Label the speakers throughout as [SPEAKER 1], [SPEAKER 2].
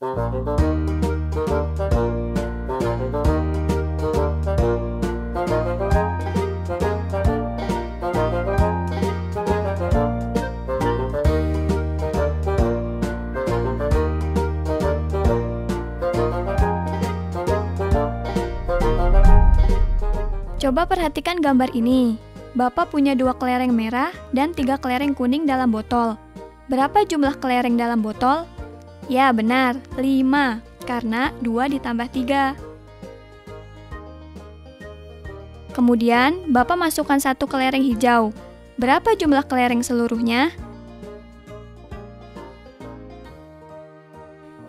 [SPEAKER 1] Coba perhatikan gambar ini. Bapak punya dua kelereng merah dan tiga kelereng kuning dalam botol. Berapa jumlah kelereng dalam botol? Ya, benar, 5, karena 2 ditambah 3. Kemudian, Bapak masukkan satu kelereng hijau. Berapa jumlah kelereng seluruhnya?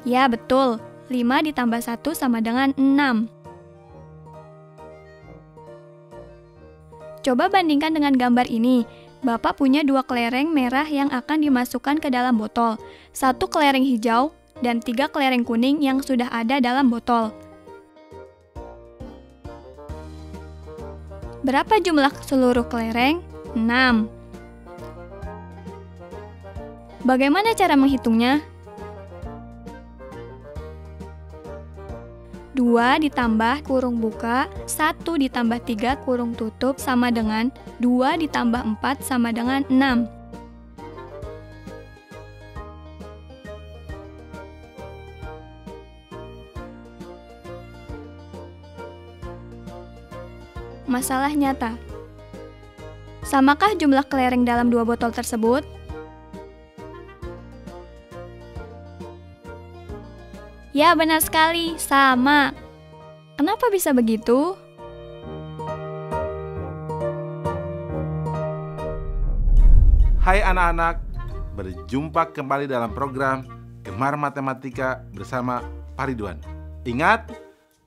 [SPEAKER 1] Ya, betul. 5 ditambah 1 sama dengan 6. Coba bandingkan dengan gambar ini. Bapak punya dua kelereng merah yang akan dimasukkan ke dalam botol, satu kelereng hijau, dan tiga kelereng kuning yang sudah ada dalam botol. Berapa jumlah seluruh kelereng? 6. Bagaimana cara menghitungnya? 2 ditambah kurung buka, 1 ditambah 3 kurung tutup sama dengan 2 ditambah 4 sama dengan 6. Masalah nyata Samakah jumlah kelereng dalam dua botol tersebut? Ya, benar sekali, sama. Kenapa bisa begitu?
[SPEAKER 2] Hai anak-anak, berjumpa kembali dalam program Gemar Matematika bersama Pariduan. Ingat,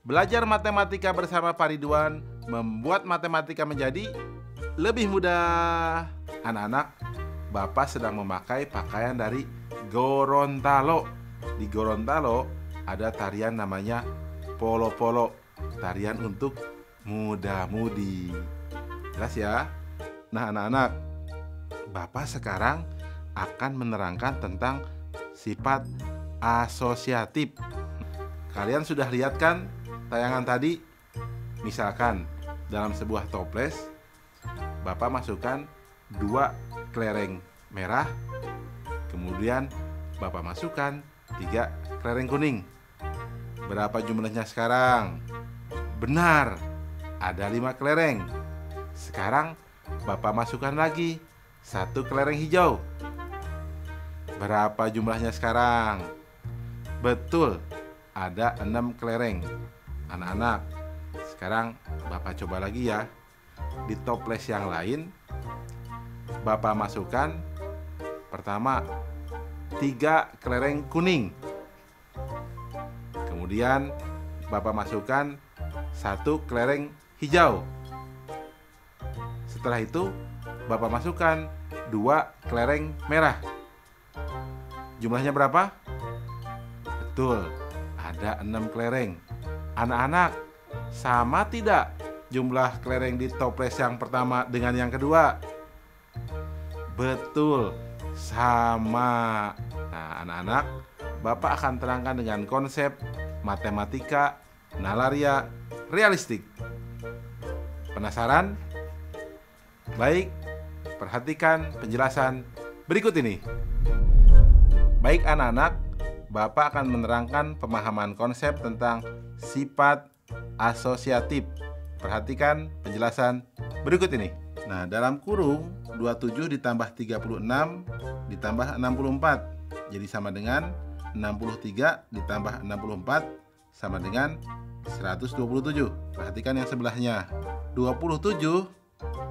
[SPEAKER 2] belajar matematika bersama Pariduan membuat matematika menjadi lebih mudah. Anak-anak, Bapak sedang memakai pakaian dari Gorontalo. Di Gorontalo ada tarian namanya polo-polo, tarian untuk muda-mudi. Jelas ya? Nah, anak-anak, Bapak sekarang akan menerangkan tentang sifat asosiatif. Kalian sudah lihat kan tayangan tadi? Misalkan dalam sebuah toples, Bapak masukkan dua kelereng merah, kemudian Bapak masukkan tiga kelereng kuning. Berapa jumlahnya sekarang? Benar, ada lima kelereng. Sekarang Bapak masukkan lagi satu kelereng hijau. Berapa jumlahnya sekarang? Betul, ada enam kelereng. Anak-anak, sekarang Bapak coba lagi ya. Di toples yang lain, Bapak masukkan pertama tiga kelereng kuning. Kemudian Bapak masukkan satu kelereng hijau. Setelah itu Bapak masukkan dua kelereng merah. Jumlahnya berapa? Betul, ada enam kelereng. Anak-anak, sama tidak jumlah kelereng di toples yang pertama dengan yang kedua? Betul, sama. Nah, anak-anak, Bapak akan terangkan dengan konsep matematika, nalaria, realistik. Penasaran? Baik, perhatikan penjelasan berikut ini. Baik anak-anak, Bapak akan menerangkan pemahaman konsep tentang sifat asosiatif. Perhatikan penjelasan berikut ini. Nah, dalam kurung 27 ditambah 36 ditambah 64. Jadi sama dengan 63 ditambah 64 sama dengan 127. Perhatikan yang sebelahnya. 27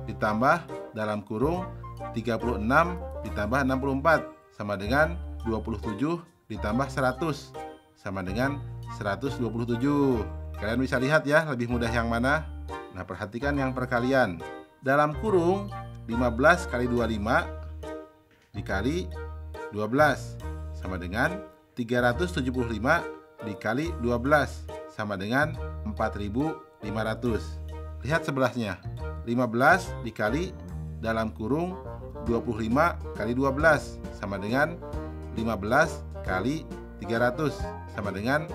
[SPEAKER 2] ditambah dalam kurung 36 ditambah 64 sama dengan 27 ditambah 100 sama dengan 127. Kalian bisa lihat ya lebih mudah yang mana? Nah, perhatikan yang perkalian. Dalam kurung 15 kali 25 dikali 12 sama dengan 375 dikali 12 sama dengan 4500. Lihat sebelahnya. 15 dikali dalam kurung 25 kali 12 sama dengan 15 kali 300 sama dengan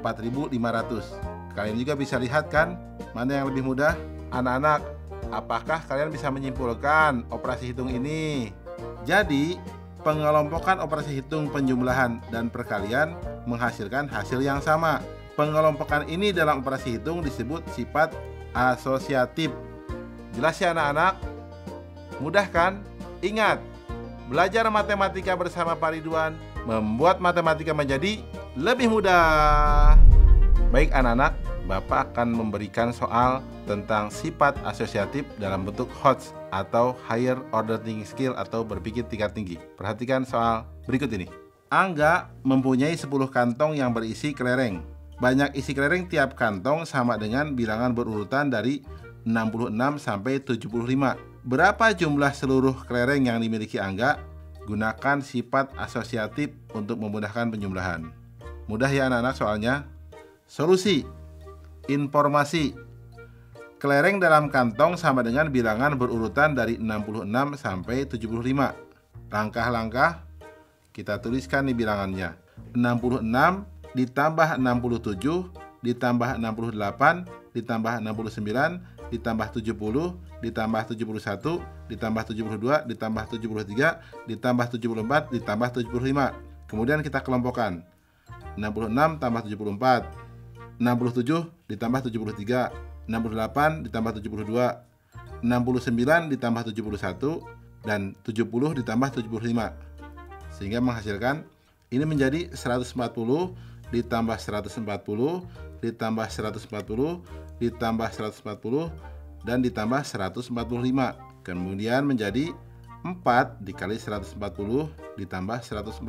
[SPEAKER 2] 4500. Kalian juga bisa lihat kan mana yang lebih mudah? Anak-anak, apakah kalian bisa menyimpulkan operasi hitung ini? Jadi, pengelompokan operasi hitung penjumlahan dan perkalian menghasilkan hasil yang sama. Pengelompokan ini dalam operasi hitung disebut sifat asosiatif. Jelas ya anak-anak? Mudah kan? Ingat, belajar matematika bersama Pak Ridwan membuat matematika menjadi lebih mudah. Baik anak-anak, Bapak akan memberikan soal tentang sifat asosiatif dalam bentuk HOTS atau Higher Order Thinking Skill atau berpikir tingkat tinggi. Perhatikan soal berikut ini. Angga mempunyai 10 kantong yang berisi kelereng. Banyak isi kelereng tiap kantong sama dengan bilangan berurutan dari 66 sampai 75. Berapa jumlah seluruh kelereng yang dimiliki Angga? Gunakan sifat asosiatif untuk memudahkan penjumlahan. Mudah ya anak-anak soalnya. Solusi Informasi Kelereng dalam kantong sama dengan bilangan berurutan dari 66 sampai 75. Langkah-langkah kita tuliskan nih bilangannya. 66 ditambah 67 ditambah 68 ditambah 69 ditambah 70 ditambah 71 ditambah 72 ditambah 73 ditambah 74 ditambah 75. Kemudian kita kelompokkan. 66 tambah 74 67 ditambah 73 68 ditambah 72 69 ditambah 71 dan 70 ditambah 75 sehingga menghasilkan ini menjadi 140 ditambah 140 ditambah 140 ditambah 140 dan ditambah 145 kemudian menjadi 4 dikali 140 ditambah 145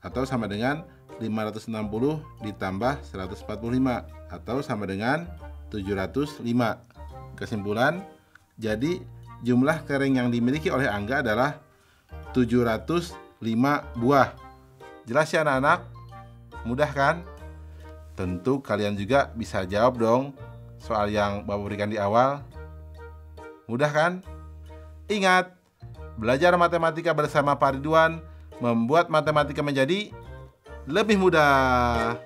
[SPEAKER 2] atau sama dengan 560 ditambah 145 atau sama dengan 705. Kesimpulan, jadi jumlah kering yang dimiliki oleh Angga adalah 705 buah. Jelas ya anak-anak? Mudah kan? Tentu kalian juga bisa jawab dong soal yang Bapak berikan di awal. Mudah kan? Ingat, belajar matematika bersama Pak Ridwan membuat matematika menjadi lebih mudah.